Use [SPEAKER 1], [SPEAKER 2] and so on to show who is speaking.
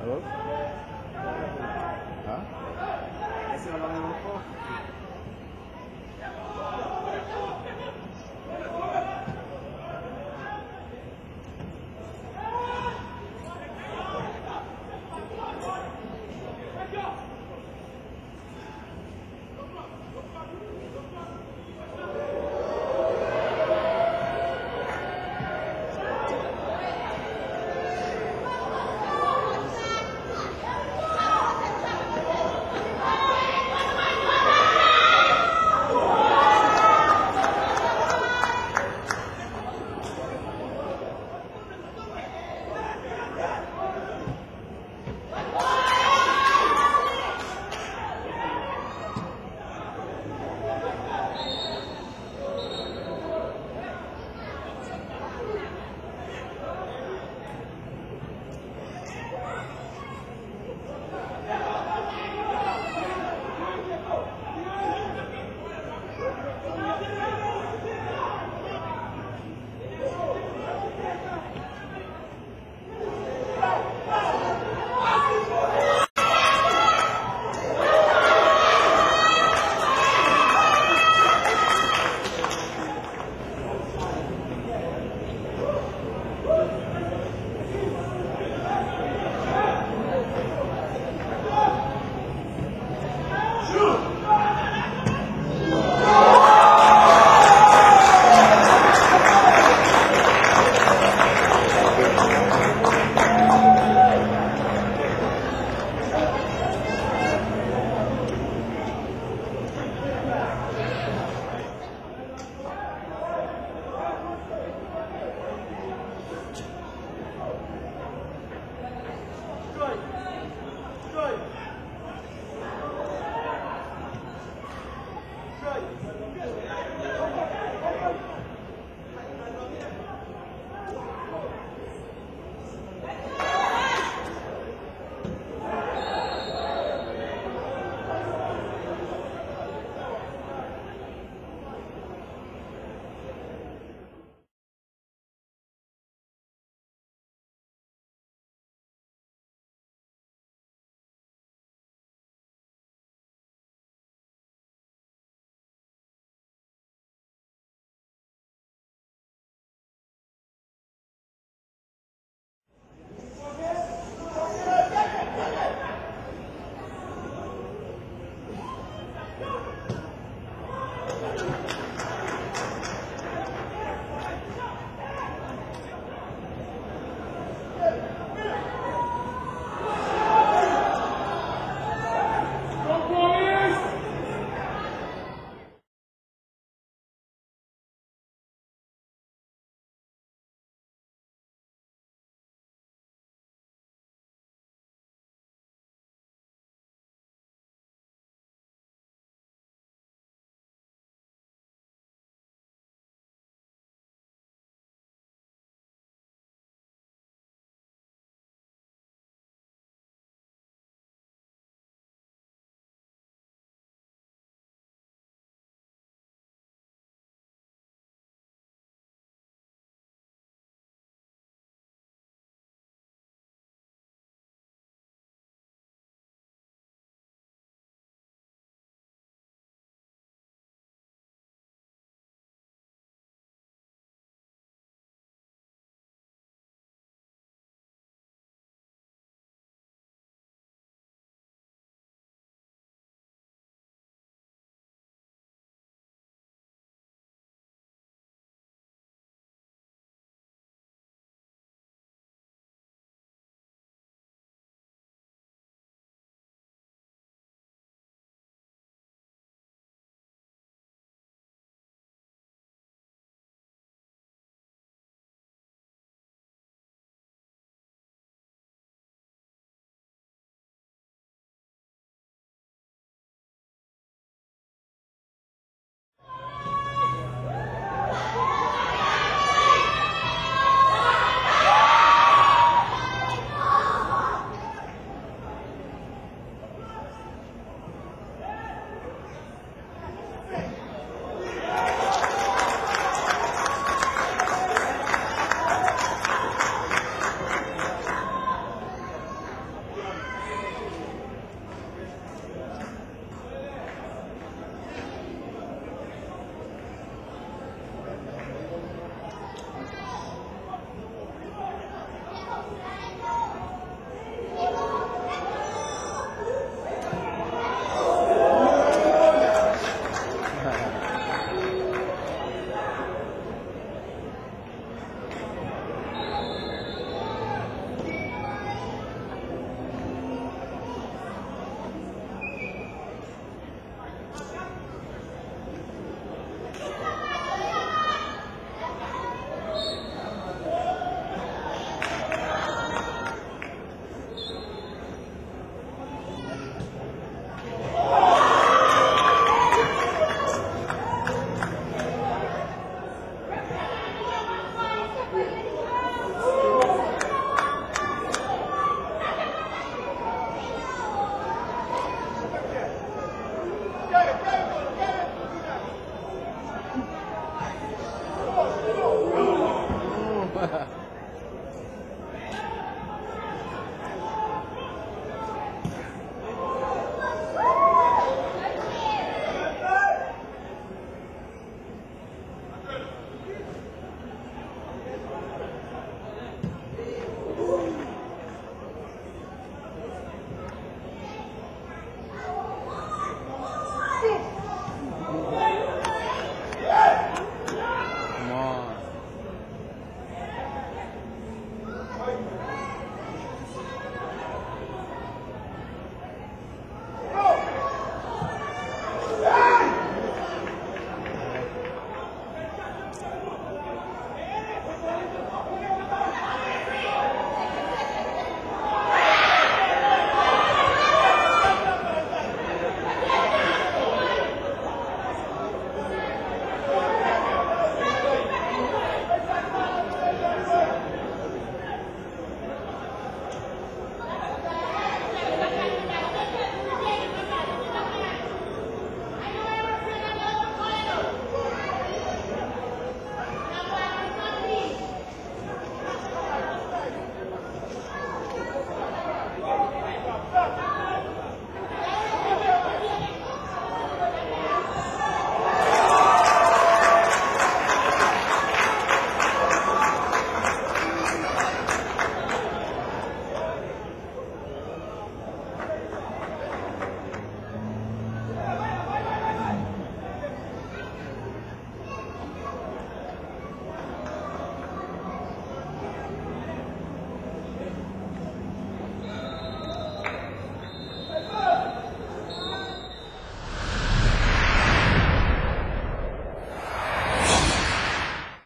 [SPEAKER 1] Hello?